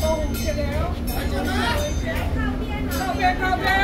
动靠边靠边